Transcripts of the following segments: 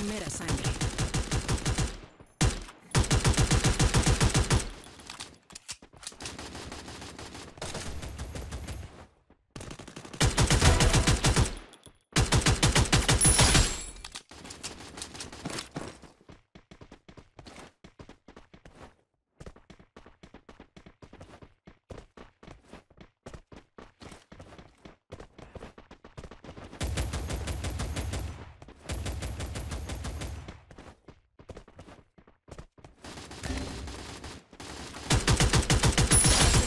Primera sangre.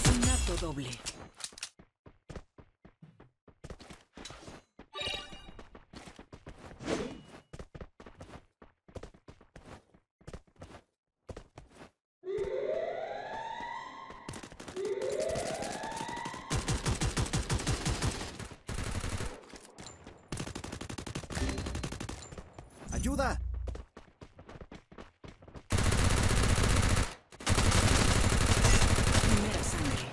Asesinato doble. ¡Ayuda! Primera sangre.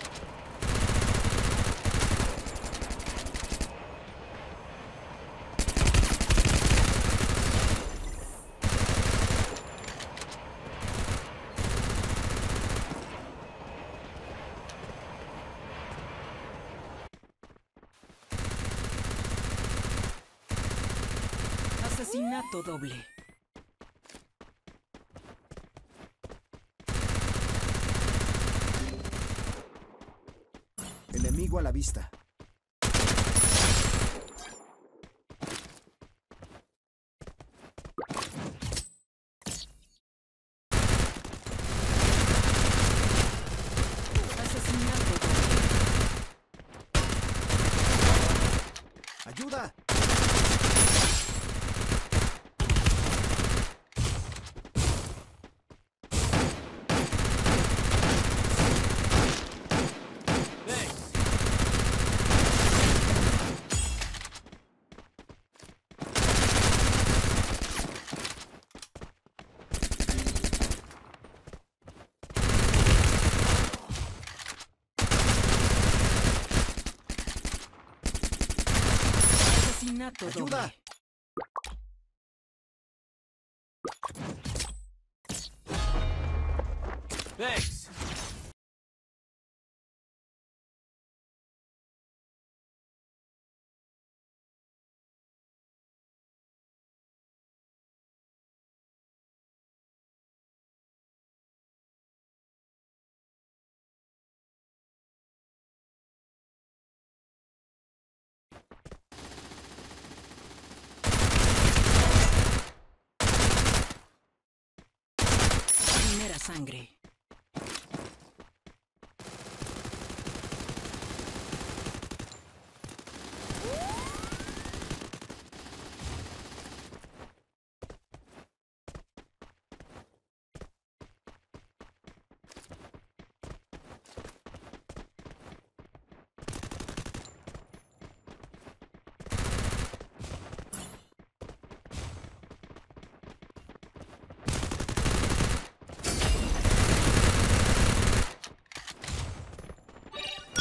Asesinato doble. Enemigo a la vista. Asesinato doble. ¡Ayuda! Asesinato ¡Ayuda! doble. Thanks. Primera sangre.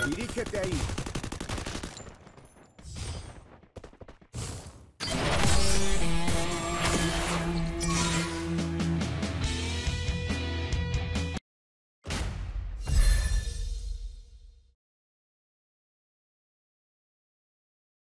Dirígete ahí.